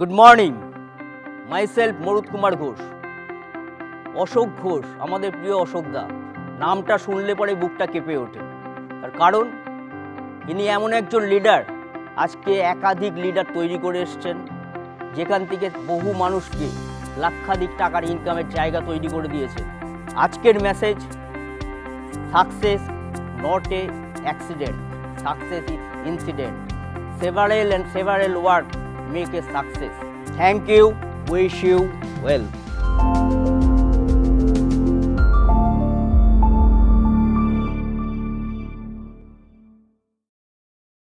Good morning myself Marud Kumar Ghosh Ashok Ghosh, আমাদের প্রিয় অশোকদা নামটা শুনলে পরে বুকটা কেঁপে ওঠে। তার কারণ, ইনি এমন একজন লিডার আজকে একাধিক লিডার তৈরি করে এসছেন, যেখান থেকে বহু মানুষকে লাক্ষাধিক টাকার ইনকামের জায়গা তৈরি করে দিয়েছে। আজকের message success not a accident success is incident several and several work make a success. Thank you. Wish you well.